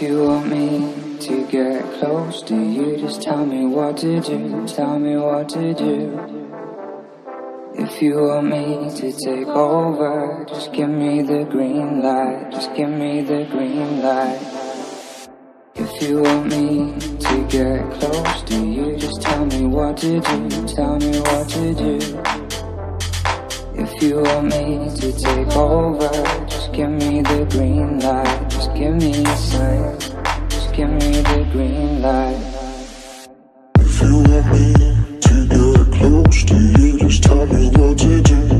If you want me to get close to you, just tell me what to do, tell me what to do. If you want me to take over, just give me the green light, just give me the green light. If you want me to get close to you, just tell me what to do, tell me what to do you want me to take over Just give me the green light. Just give me a sign. Just give me the green light. If you want me to get close to you Just tell me what to do.